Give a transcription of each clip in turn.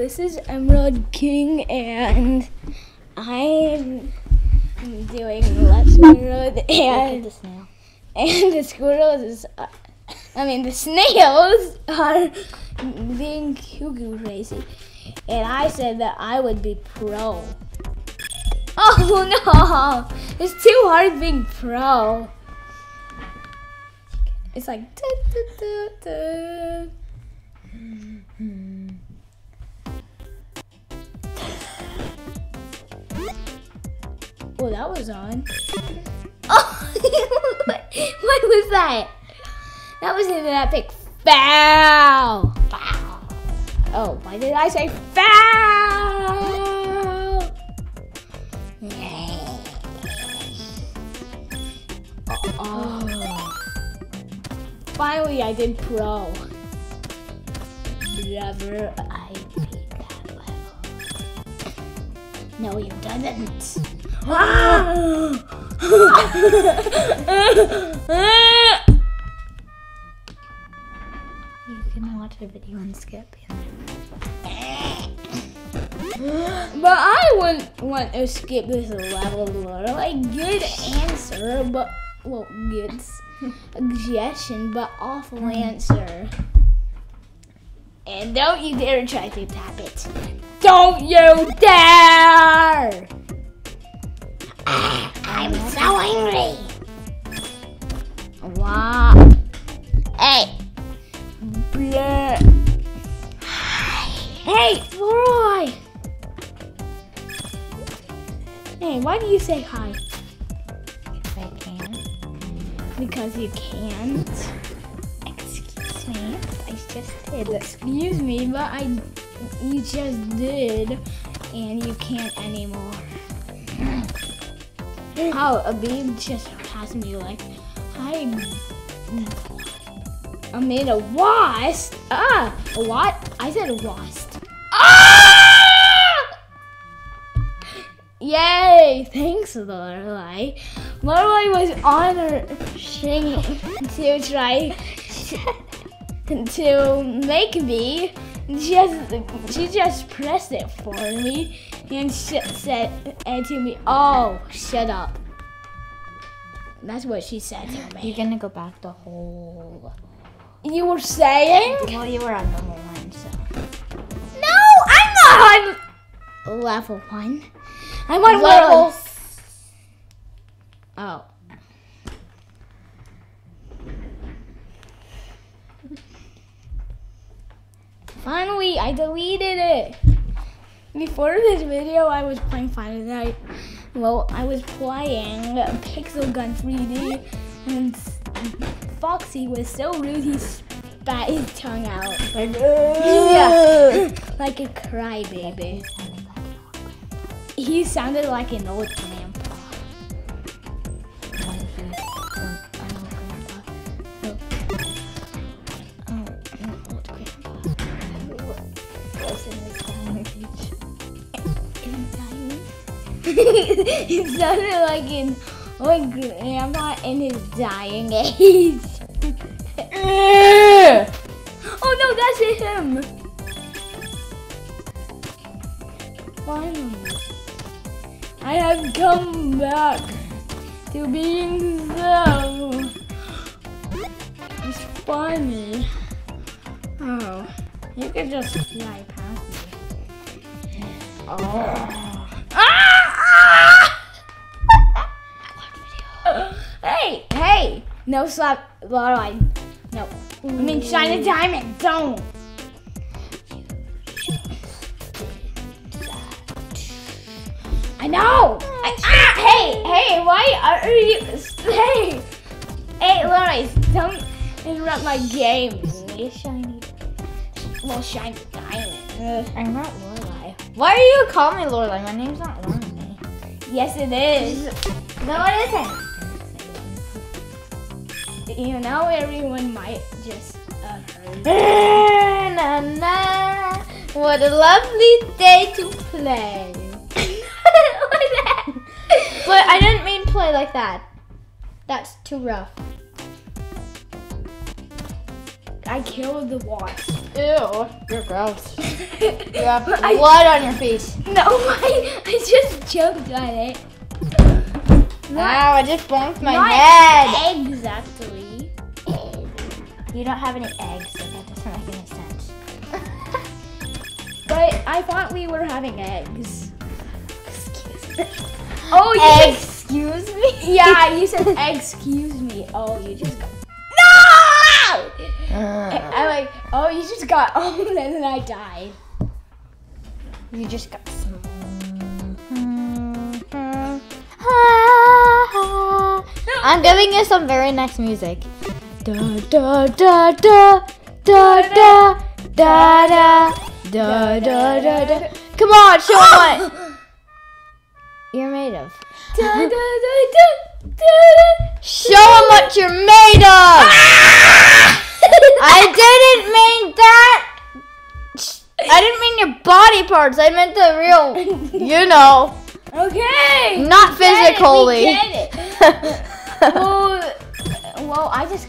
this is Emerald King, and I'm doing Let's at and the snail. and the squirrels is, uh, I mean the snails are being cuckoo crazy, and I said that I would be pro. Oh no, it's too hard being pro. It's like. Oh, that was on. Oh, what, what was that? That was an epic foul. Foul. Oh, why did I say foul? Oh. Finally, I did pro. Never I beat that level. No, you didn't. You can watch a video and skip. But I wouldn't want to skip this level, Like, good answer, but, well, good suggestion, but awful mm-hmm. answer. And don't you dare try to tap it. Don't you dare! I'm so angry. Wow. Hey. Bleh. Hey, Leroy. Hey, why do you say hi? If I can. Because you can't. Excuse me. I just did. Excuse me, but I, you just did, and you can't anymore. Oh, a bee just passed me like, hi. I made a wasp. Ah, a what? I said a wasp. Ah! Yay! Thanks, Lorelai. Lorelai was on her thing to try to make me. Just, she just pressed it for me and she said and to me, "Oh, shut up." That's what she said to me. You're gonna go back the whole. You were saying? Well, you were on level one, so. No, I'm not on level one. I'm on level. Level. Oh. Finally, I deleted it. Before this video, I was playing Final Night. Well, I was playing Pixel Gun 3D, and Foxy was so rude he spat his tongue out. Like, yeah, like a crybaby. He sounded like an old it sounded like an old grandpa in his dying age. oh no, that's him. Finally, I have come back to being so. It's funny. Oh, you could just fly past me. Oh. Hey, hey! No slap, Lorelai. No. I mean, Shiny Diamond. Don't. I know. I, ah, hey, hey, why are you? Hey, hey, Lorelai, don't interrupt my game. Shiny. Well, shine a diamond. I'm not Lorelai. Why are you calling me Lorelai? My name's not Lorelai. Yes, it is. No, it isn't. You know, everyone might just uh, na, na. What a lovely day to play. but I didn't mean play like that. That's too rough. I killed the wasp. Ew, you're gross. You have I- blood on your face. No, I, I just choked on it. Wow, I just bonked my Not head. eggs, don't have any eggs, so that doesn't make any sense. But I thought we were having eggs. Excuse me. Oh, you said Excuse me? Yeah, you said excuse me. Oh, you just got no. I, I like. Oh, you just got. Oh, and then I died. You just got some. I'm giving you some very nice music. Da da da da da da da da da da da da. Come on, show what you're made of. Da, da, da, da, da, da. Show 'em what you're made of. I didn't mean that. I didn't mean your body parts. I meant the real, you know, Okay. not Get it, physically. we get it. well, well, I just,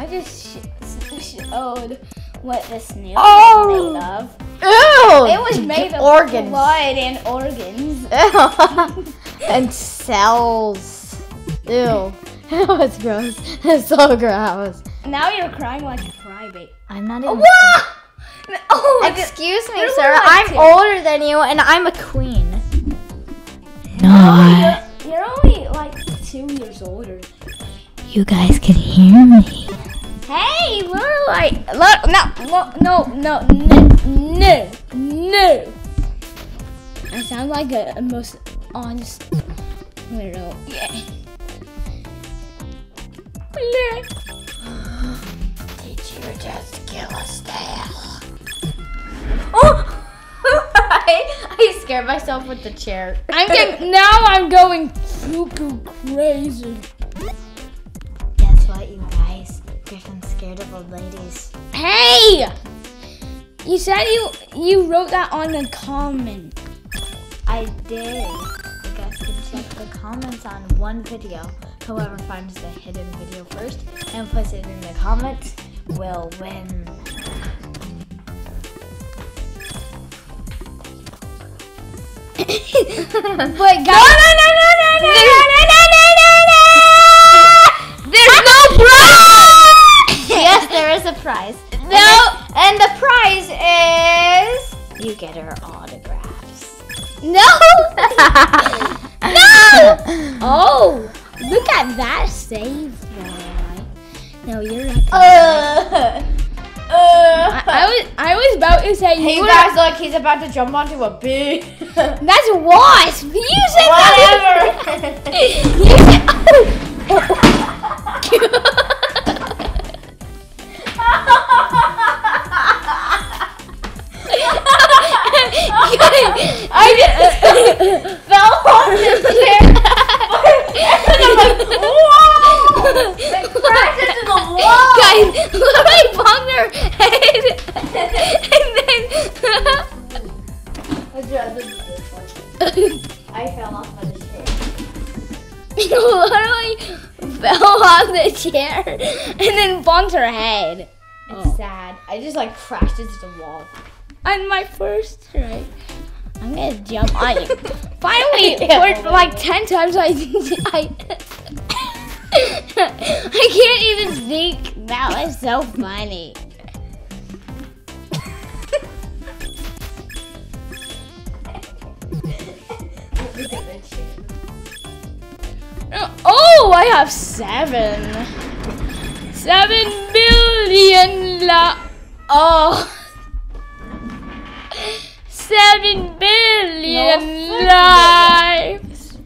I just showed what this snail Oh. was made of. Ew! It was made of organs. blood and organs. Ew. and cells. Ew. it's gross. It's so gross. Now you're crying like a crybaby. I'm not oh, even. Whoa! Oh, Excuse me, sir. like I'm two. older than you, and I'm a queen. you're, you're only like two years older. You guys can hear me. Hey, we're like, look, no, no, no, no, no, no. I sound like a, a most honest little, yeah. Bleh. Did you just kill a snail? Oh, I, I scared myself with the chair. I'm getting, now I'm going cuckoo crazy. Ladies. Hey! You said you you wrote that on the comment. I did. You guys can check the comments on one video. Whoever finds the hidden video first and puts it in the comments will win. But guys, no, no, no, no, no, no, no, no, no. There's no prize. yes, there is a prize. No. And the prize is you get her autographs. No. no. Oh, look at that save boy. No, you're not. Uh, I, uh. I was I was about to say Hey you guys, look, he's about to jump onto a bee. That's wasp. You said that. Whatever. You said- I just fell on the chair. and I'm like, whoa! It crashed into the wall. Guys, literally bumped her head, and then I fell off of the chair. literally fell off the chair, and then bumped her head. It's Oh. sad. I just like crashed into the wall. On my first try, I'm gonna jump on you. Finally, Yeah. for like ten times, I I. I can't even speak. That was so funny. Oh, I have seven. Seven billion la. Oh. Billion No, lives.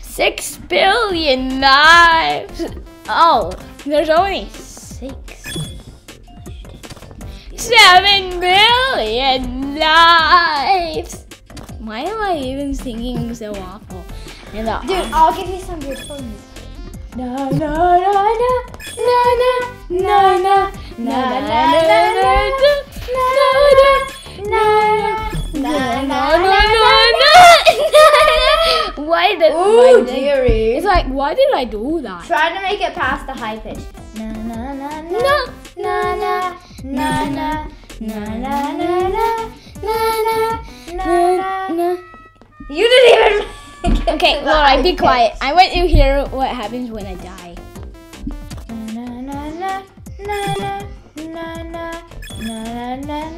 Six billion lives. Oh, there's only six. Seven billion lives. Why am I even singing so awful? Dude, I'll give you some beautiful music. no, no, no, no, no, no, no, no, no, no, no, no, no, Why did? did- dearie. It's like, why did I do that? Try to make it past the high pitch. Na na na na na na na na na na na na na na na. You didn't even. Okay, Laura, be quiet. I want to hear what happens when I die. Na na na na na na na na na na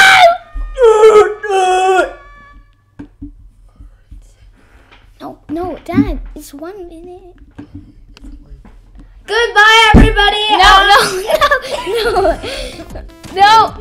Dad, it's one minute. Goodbye, everybody. No, no, um, no, no, no.